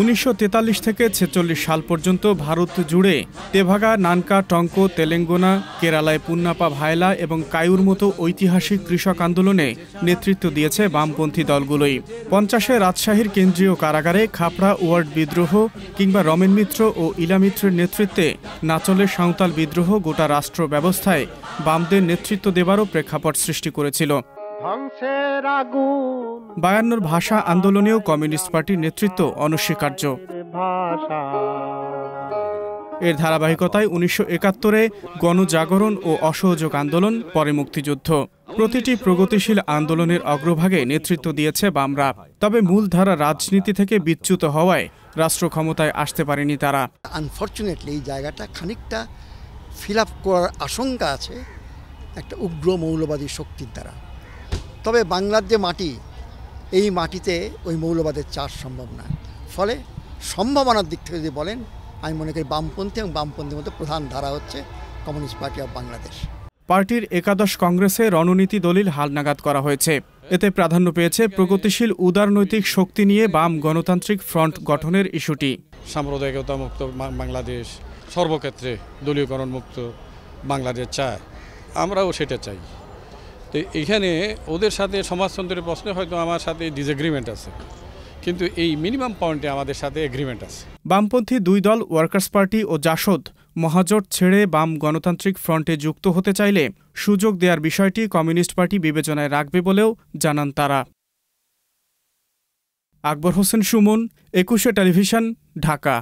উনিশশো তেতাল্লিশ থেকে ছেচল্লিশ সাল পর্যন্ত ভারত জুড়ে তেভাগা, নানকা, টঙ্ক, তেলেঙ্গানা, কেরালায় পুন্নাপা, ভায়লা এবং কায়ুর মতো ঐতিহাসিক কৃষক আন্দোলনে নেতৃত্ব দিয়েছে বামপন্থী দলগুলোই। পঞ্চাশে রাজশাহীর কেন্দ্রীয় কারাগারে খাপড়া ওয়ার্ড বিদ্রোহ কিংবা রমেন মিত্র ও ইলা মিত্রের নেতৃত্বে নাচলের সাঁওতাল বিদ্রোহ গোটা রাষ্ট্র ব্যবস্থায় বামদের নেতৃত্ব দেবারও প্রেক্ষাপট সৃষ্টি করেছিল। ধ্বংসের আগুন। বায়ান্নর ভাষা আন্দোলনেও কমিউনিস্ট পার্টির নেতৃত্ব অনস্বীকার্য। ভাষা। এর ধারাবাহিকতায় উনিশশো একাত্তরে গণজাগরণ ও অসহযোগ আন্দোলন পরে মুক্তিযুদ্ধ। প্রতিটি প্রগতিশীল আন্দোলনের অগ্রভাগে নেতৃত্ব দিয়েছে বামরা। তবে মূলধারা রাজনীতি থেকে বিচ্যুত হওয়ায় রাষ্ট্র ক্ষমতায় আসতে পারেনি তারা। আনফর্চুনেটলি এই জায়গাটা খানিকটা ফিল আপ করার আশঙ্কা আছে একটা উগ্র মৌলবাদী শক্তির দ্বারা। তবে বাংলার যে মাটি এই মাটিতে ওই মৌলবাদের চাষ সম্ভব না। ফলে সম্ভাবনার দিক থেকে যদি বলেন আমি মনে করি বামপন্থী এবং বামপন্থীর মধ্যে প্রধান ধারা হচ্ছে কমিউনিস্ট পার্টি অব বাংলাদেশ। পার্টির একাদশ কংগ্রেসে রণনীতি দলিল হালনাগাদ করা হয়েছে। এতে প্রাধান্য পেয়েছে প্রগতিশীল উদারনৈতিক শক্তি নিয়ে বাম গণতান্ত্রিক ফ্রন্ট গঠনের ইস্যুটি। সাম্প্রদায়িকতা মুক্ত বাংলাদেশ সর্বক্ষেত্রে দলীয়করণ মুক্ত বাংলাদেশ চায়। আমরাও সেটা চাই। তো এখানে ওদের সাথে সমাজতন্ত্রের প্রশ্নে হয়তো আমার সাথে ডিসএগ্রিমেন্ট আছে। কিন্তু এই মিনিমাম পয়েন্টে আমাদের সাথে এগ্রিমেন্ট আছে। বামপন্থী দুই দল ওয়ার্কার্স পার্টি ও জাসদ, মহাজোট ছেড়ে বাম গণতান্ত্রিক ফ্রন্টে যুক্ত হতে চাইলে সুযোগ দেওয়ার বিষয়টি কমিউনিস্ট পার্টি বিবেচনায় রাখবে বলেও জানান তারা। আকবর হোসেন সুমন, একুশে টেলিভিশন, ঢাকা।